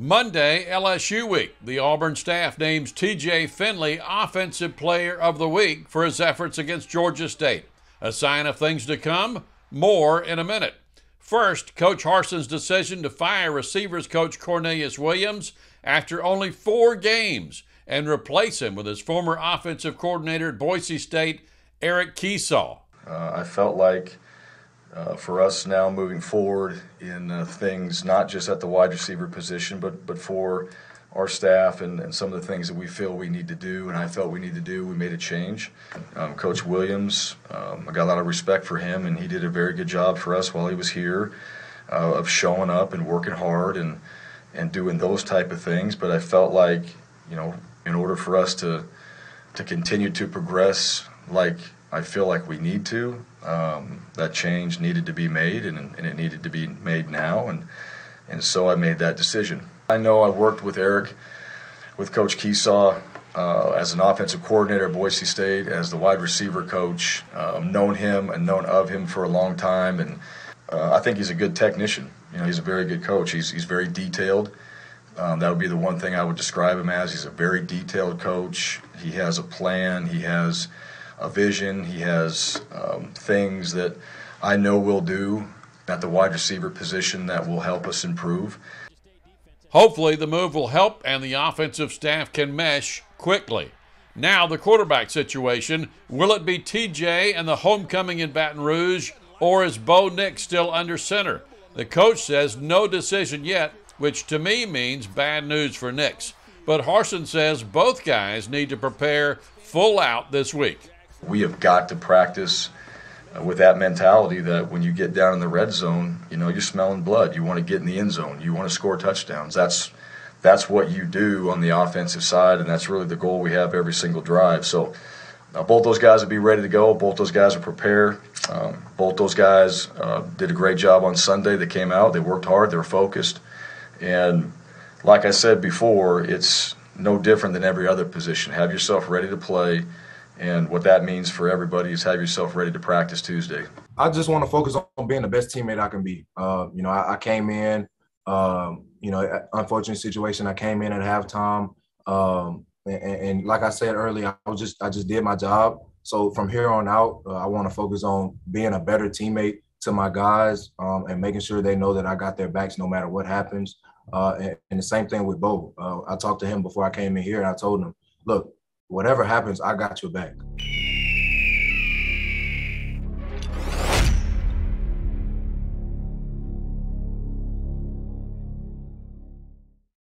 Monday, LSU week. The Auburn staff names TJ Finley Offensive Player of the Week for his efforts against Georgia State. A sign of things to come? More in a minute. First, Coach Harsin's decision to fire receivers coach Cornelius Williams after only four games and replace him with his former offensive coordinator at Boise State, Eric Kiesau. Uh, I felt like uh, for us now moving forward in uh, things not just at the wide receiver position, but but for our staff and, and, some of the things that we feel we need to do, and I felt we need to do, we made a change. Um, Coach Williams, um, I got a lot of respect for him, and he did a very good job for us while he was here uh, of showing up and working hard and and doing those type of things. But I felt like, you know, in order for us to to continue to progress like I feel like we need to. Um, that change needed to be made, and, and, it needed to be made now, and and so I made that decision. I know I worked with Eric, with Coach Kiesau, uh, as an offensive coordinator at Boise State, as the wide receiver coach. Um, known him and known of him for a long time, and uh, I think he's a good technician. You know, he's a very good coach. He's he's very detailed. Um, that would be the one thing I would describe him as. He's a very detailed coach. He has a plan. He has a vision. He has um, things that I know will do at the wide receiver position that will help us improve. Hopefully, the move will help and the offensive staff can mesh quickly. Now, the quarterback situation will it be TJ and the homecoming in Baton Rouge, or is Bo Nix still under center? The coach says no decision yet, which to me means bad news for Nix. But Harsin says both guys need to prepare full out this week. We have got to practice uh, with that mentality that when you get down in the red zone, you know, you're smelling blood. You want to get in the end zone. You want to score touchdowns. That's that's what you do on the offensive side, and that's really the goal we have every single drive. So uh, both those guys will be ready to go. Both those guys are prepared. Um, both those guys uh, did a great job on Sunday. They came out. They worked hard. They were focused, and like I said before, it's no different than every other position. Have yourself ready to play and what that means for everybody is have yourself ready to practice Tuesday. I just want to focus on being the best teammate I can be. Uh, you know, I, I came in, um, you know, unfortunate situation. I came in at halftime, um, and, and, like I said earlier, I was just I just did my job. So from here on out, uh, I want to focus on being a better teammate to my guys um, and making sure they know that I got their backs no matter what happens. Uh, and, and, the same thing with Bo. Uh, I talked to him before I came in here, and I told him, look, whatever happens, I got your back.